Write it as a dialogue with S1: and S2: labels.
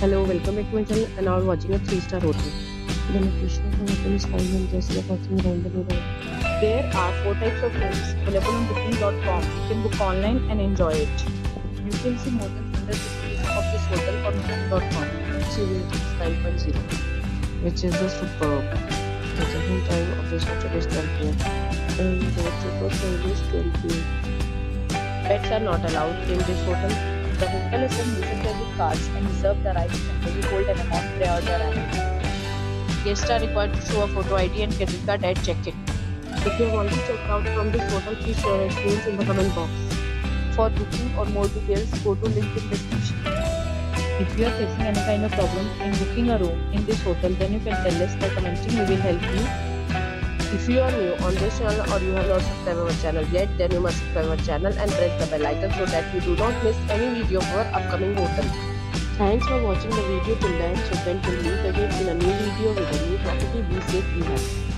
S1: Hello, welcome back to my channel and we're watching a 3-star hotel. The location of the hotel is fine and are walking around the.
S2: There are four types of rooms available on booking.com. You can book online and enjoy it. You can see more than 100 reviews of this hotel on booking.com.
S1: Its rating is 9.0, which is the superb. The check-in time of this hotel is 12 pm and the check-out time is 12 pm. Pets are not allowed in this hotel.
S2: The hotel is accepts major credit cards and reserves the right to temporarily hold an amount prior to arrival. Guests are required to show a photo ID and credit card at check-in.
S1: If you have already checked out from this hotel, please share your experience in the comment box.
S2: For booking or more details, go to link in description. If you are facing any kind of problem in booking a room in this hotel, then you can tell us by commenting. We will help you.
S1: If you are new on this channel or you have not subscribed our channel yet, then you must subscribe our channel and press the bell icon so that you do not miss any video of our upcoming hotel. Thanks for watching the video till the. So then we'll meet again in a new video with a new property. Be safe, be happy.